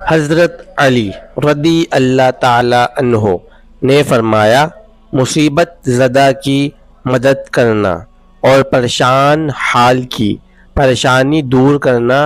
हज़रत अली रदी अल्लाह अन्हो ने फरमाया, मुसीबत ज़दा की मदद करना और परेशान हाल की परेशानी दूर करना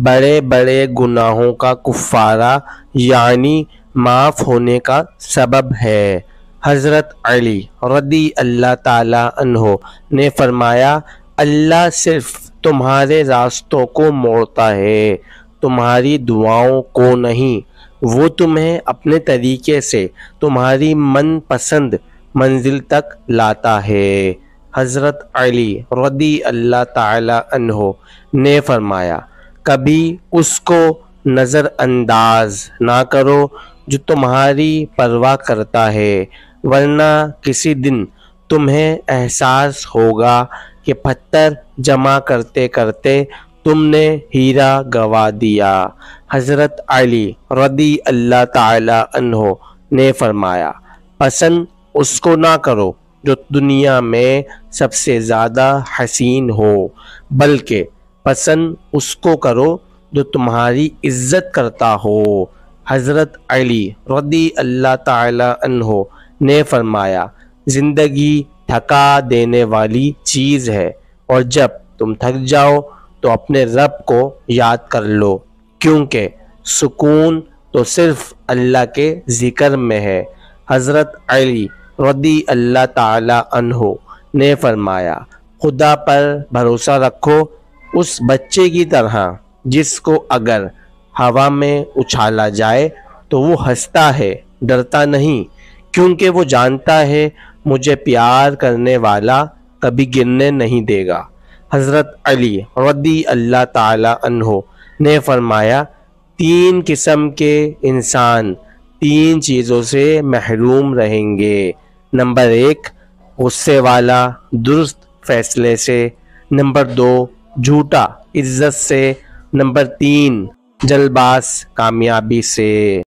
बड़े बड़े गुनाहों का कुफ़ारा यानी माफ़ होने का सबब है। हज़रत अली रदी अल्लाह अन्हो ने फरमाया, अल्लाह सिर्फ़ तुम्हारे रास्तों को मोड़ता है तुम्हारी दुआओं को नहीं, वो तुम्हें अपने तरीके से तुम्हारी मन पसंद मंजिल तक लाता है। हज़रत अली रदी अल्लाह अन्हो ने फरमाया, कभी उसको नज़रअंदाज ना करो जो तुम्हारी परवाह करता है, वरना किसी दिन तुम्हें एहसास होगा कि पत्थर जमा करते करते तुमने हीरा गवा दिया। हज़रत अली रदी अल्लाह ताला अन्हो ने फरमाया, पसंद उसको ना करो जो दुनिया में सबसे ज़्यादा हसीन हो, बल्कि पसंद उसको करो जो तुम्हारी इज़्ज़त करता हो। हज़रत अली रदी अल्लाह ताला अन्हो ने फरमाया, ज़िंदगी थका देने वाली चीज़ है, और जब तुम थक जाओ तो अपने रब को याद कर लो, क्योंकि सुकून तो सिर्फ़ अल्लाह के ज़िक्र में है। हज़रत अली रदी अल्लाह ताला ने फरमाया, खुदा पर भरोसा रखो उस बच्चे की तरह, जिसको अगर हवा में उछाला जाए तो वो हंसता है, डरता नहीं, क्योंकि वो जानता है मुझे प्यार करने वाला कभी गिरने नहीं देगा। हज़रत अली रदी अल्लाह अनहो ने फरमाया, तीन किस्म के इंसान तीन चीज़ों से महरूम रहेंगे। नंबर एक, गुस्से वाला दुरुस्त फैसले से। नंबर दो, झूठा इज़्ज़त से। नंबर तीन जलबाज कामयाबी से।